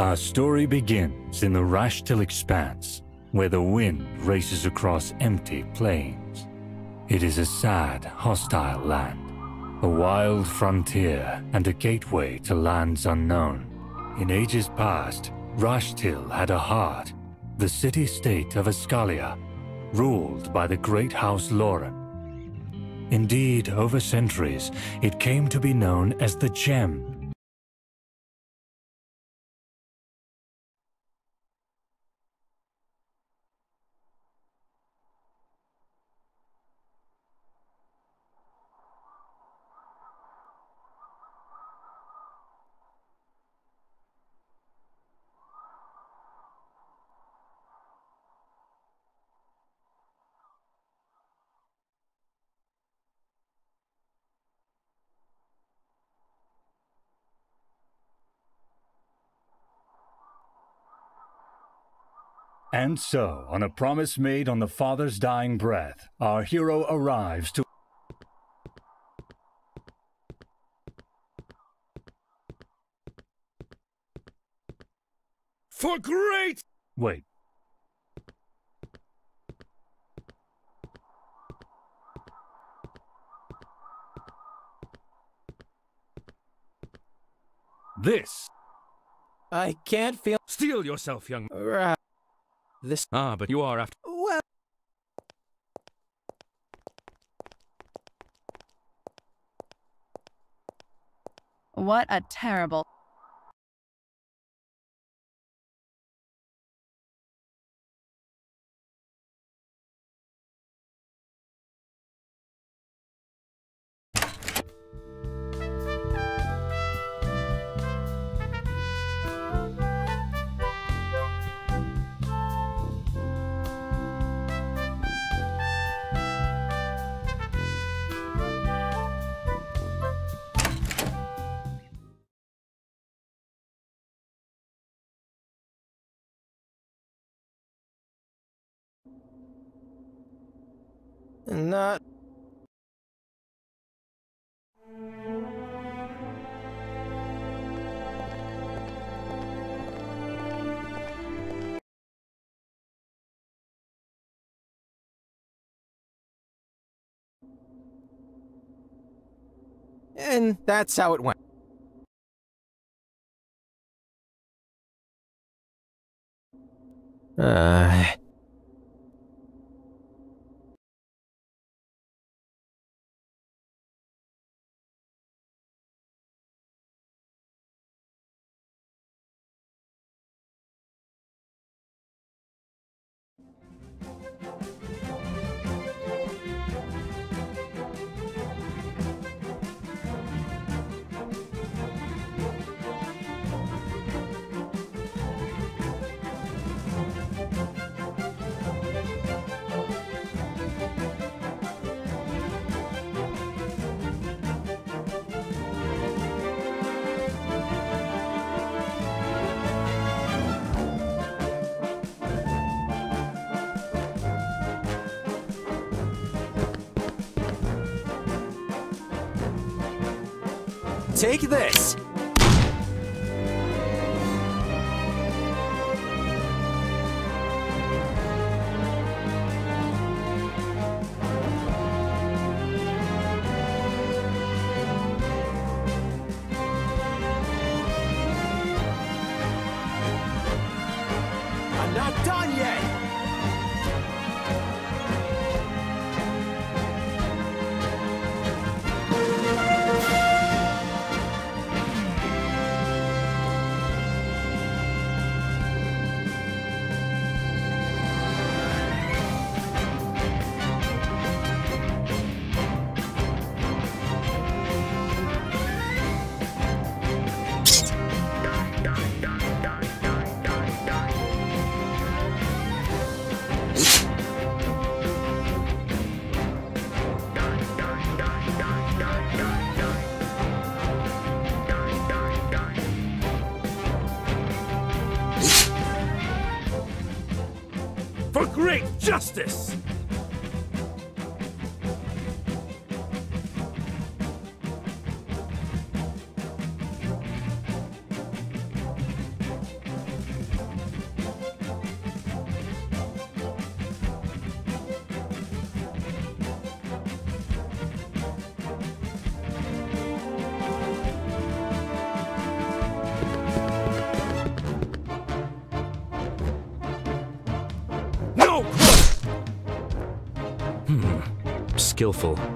Our story begins in the Rashtil Expanse, where the wind races across empty plains. It is a sad, hostile land, a wild frontier and a gateway to lands unknown. In ages past, Rashtil had a heart, the city-state of Ascalia, ruled by the great House Loren. Indeed, over centuries, it came to be known as the Gem And so, on a promise made on the father's dying breath, our hero arrives to. For great! Wait. This. I can't feel. Steel yourself, young. Right. This. Ah, but you are after. Well. What a terrible. Not. And that's how it went. Uh... Take this! Justice! Skillful.